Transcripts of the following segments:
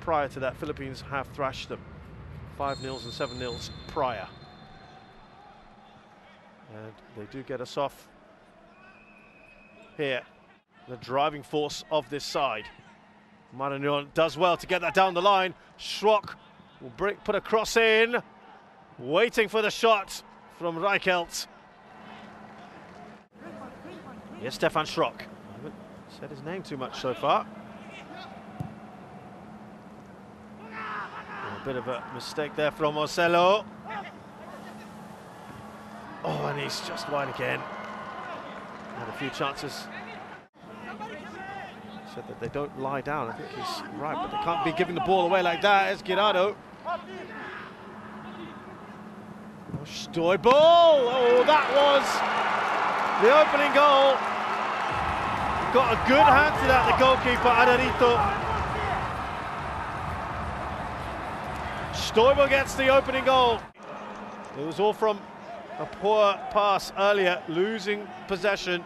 prior to that, Philippines have thrashed them. Five nils and seven nils prior. And they do get us off here. The driving force of this side. Marañón does well to get that down the line. Schrock will break, put a cross in. Waiting for the shot from Reichelt. Yes, Stefan Schrock. I haven't said his name too much so far. Bit of a mistake there from Marcelo. Oh, and he's just wide again. Had a few chances. Said that they don't lie down. I think he's right, but they can't be giving the ball away like that. It's Guirado. Oh, Stoiber. Oh, that was the opening goal. Got a good hand to that, the goalkeeper, Aderito. Stoiber gets the opening goal. It was all from a poor pass earlier, losing possession.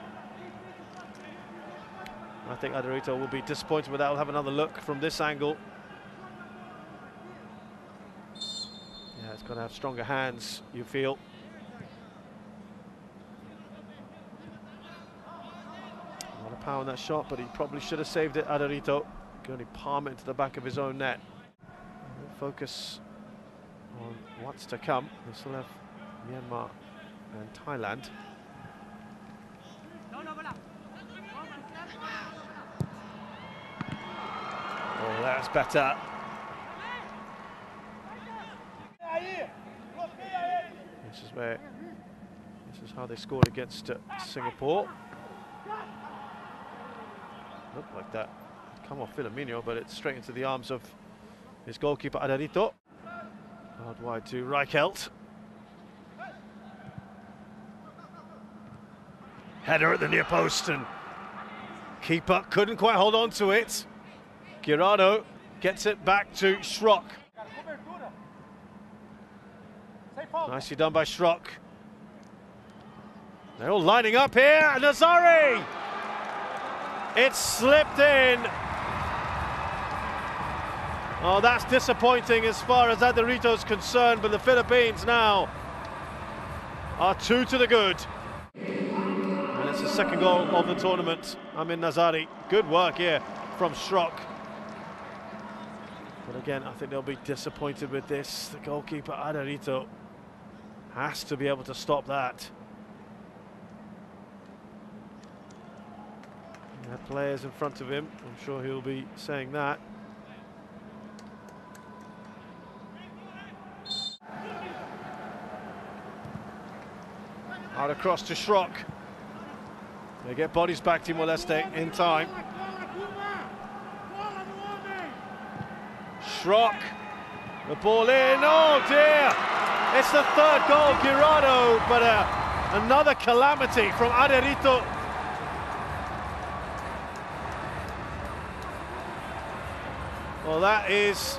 I think Aderito will be disappointed with that. We'll have another look from this angle. Yeah, it's got to have stronger hands, you feel. A lot of power in that shot, but he probably should have saved it, Aderito. Can only palm it into the back of his own net. Focus what's to come. We still have Myanmar and Thailand. Oh, that's better. This is where, this is how they scored against uh, Singapore. Looked like that. Come off Filomeno, but it's straight into the arms of his goalkeeper Aderito. Hard wide to Reichelt. Header at the near post and keeper couldn't quite hold on to it. Guirado gets it back to Schrock. Nicely done by Schrock. They're all lining up here. and Nazari! It slipped in. Oh, that's disappointing as far as Aderito's concerned, but the Philippines now are two to the good. And it's the second goal of the tournament. Amin Nazari. Good work here from Schrock. But again, I think they'll be disappointed with this. The goalkeeper, Aderito, has to be able to stop that. Players in front of him. I'm sure he'll be saying that. Out across to Schrock. They get bodies back to Moleste in time. Schrock. The ball in. Oh dear. It's the third goal, Guirado, but uh, another calamity from Aderito. Well, that is,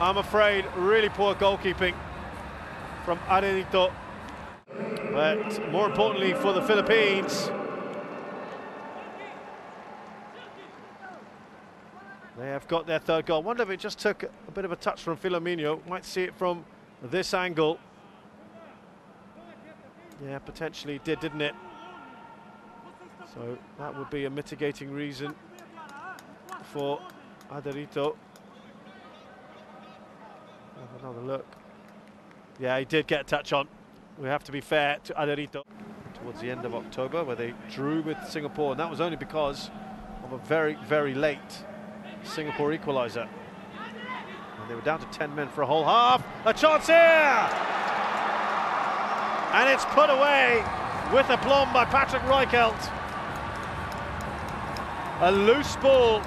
I'm afraid, really poor goalkeeping from Aderito. But more importantly for the Philippines, they have got their third goal. wonder if it just took a bit of a touch from Filomeno. Might see it from this angle. Yeah, potentially did, didn't it? So that would be a mitigating reason for Aderito. Have another look. Yeah, he did get a touch on. We have to be fair to Aderito. Towards the end of October, where they drew with Singapore, and that was only because of a very, very late Singapore equaliser. And they were down to 10 men for a whole half. A chance here! And it's put away with aplomb by Patrick Reichelt. A loose ball,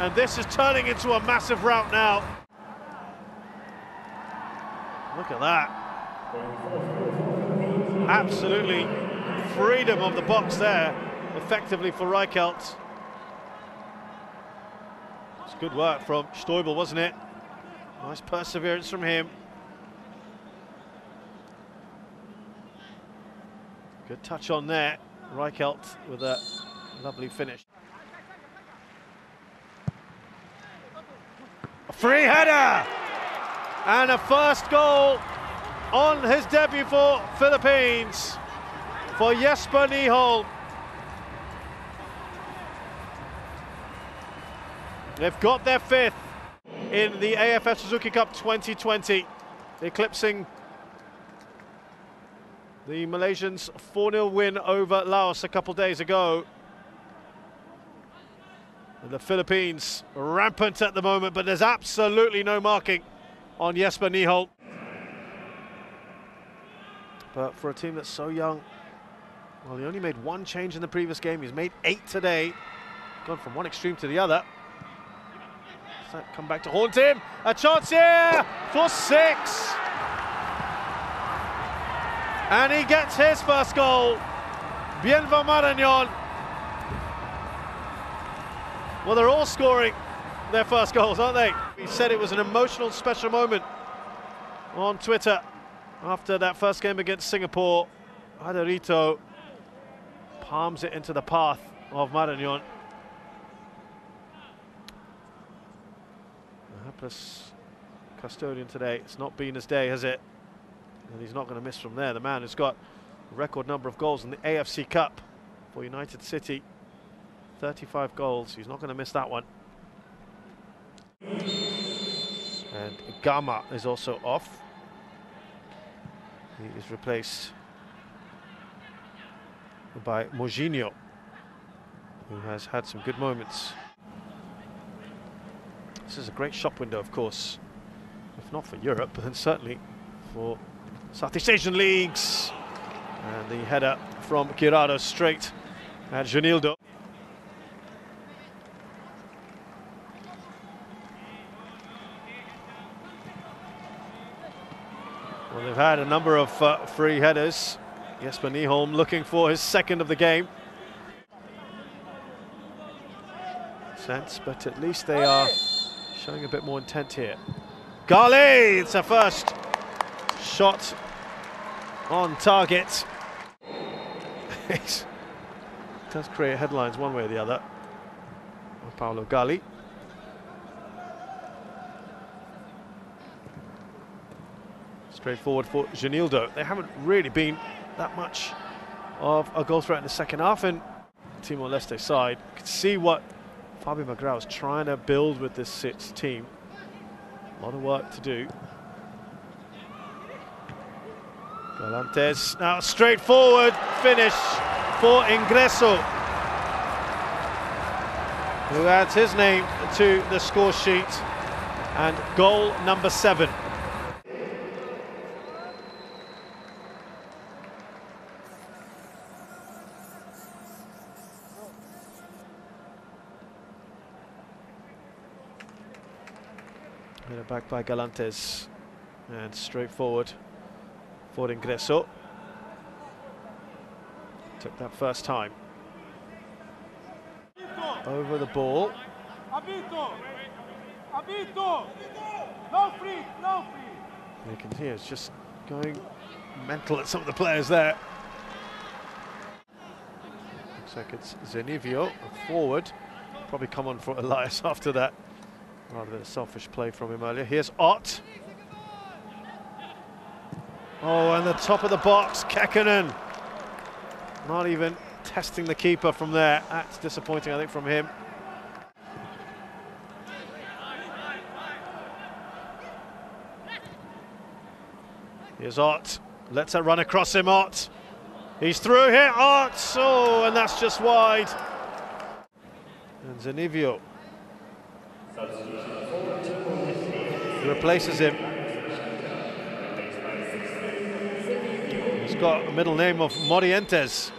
and this is turning into a massive rout now. Look at that. Absolutely freedom of the box there, effectively for Reichelt. It's good work from Stoiber, wasn't it? Nice perseverance from him. Good touch on there. Reichelt with a lovely finish. A Free header! And a first goal on his debut for Philippines for Jesper Nyholm. They've got their fifth in the AFF Suzuki Cup 2020, eclipsing the Malaysians' 4-0 win over Laos a couple days ago. And the Philippines rampant at the moment, but there's absolutely no marking on Jesper Nyholm. But for a team that's so young, well, he only made one change in the previous game. He's made eight today. Gone from one extreme to the other. Does that come back to haunt him? A chance here for six. And he gets his first goal. Bienva Marañón. Well, they're all scoring their first goals, aren't they? He said it was an emotional, special moment on Twitter after that first game against Singapore. Aderito palms it into the path of Marañón. Hapless custodian today. It's not been his day, has it? And he's not going to miss from there. The man who's got a record number of goals in the AFC Cup for United City. 35 goals. He's not going to miss that one. And Gama is also off. He is replaced by Mouzinho, who has had some good moments. This is a great shop window, of course, if not for Europe, then certainly for Southeast Asian leagues. And the header from Guirado straight at Junildo. Well, they've had a number of uh, free headers. Jesper Nyholm looking for his second of the game. Sense, but at least they are showing a bit more intent here. Gali, it's a first shot on target. it does create headlines one way or the other. Paulo Straightforward for Junildo. They haven't really been that much of a goal threat in the second half, and Timor-Leste side could see what Fabio Magrao is trying to build with this six team. A lot of work to do. Gallantes now straightforward finish for Ingreso, who adds his name to the score sheet, and goal number seven. Back by Gallantes and straight forward for Ingreso. Took that first time. Over the ball. Abito! Abito! No free, no free! You can hear it's just going mental at some of the players there. Looks like it's Zenivio forward. Probably come on for Elias after that. Rather a selfish play from him earlier. Here's Ott. Oh, and the top of the box, Kekkonen. Not even testing the keeper from there. That's disappointing, I think, from him. Here's Ott. Lets it run across him, Ott. He's through here, Ott. Oh, and that's just wide. And Zenivio replaces him. He's got a middle name of Morientes.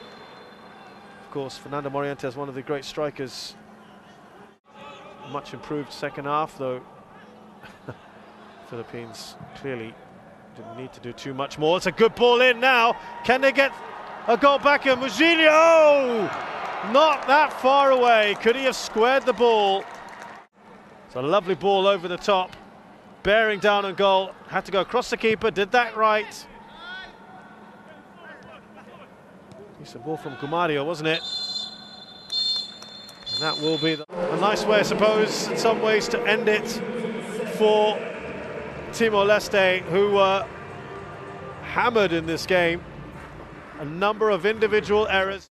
Of course, Fernando Morientes, one of the great strikers. Much improved second half, though. Philippines clearly didn't need to do too much more. It's a good ball in now. Can they get a goal back? And Mouzinho! Not that far away. Could he have squared the ball? It's a lovely ball over the top, bearing down on goal. Had to go across the keeper, did that right. It's a ball from Gumario, wasn't it? And that will be a nice way, I suppose, in some ways, to end it. for Timor-Leste, who were hammered in this game. A number of individual errors.